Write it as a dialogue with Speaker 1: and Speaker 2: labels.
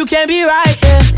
Speaker 1: you can't be right here.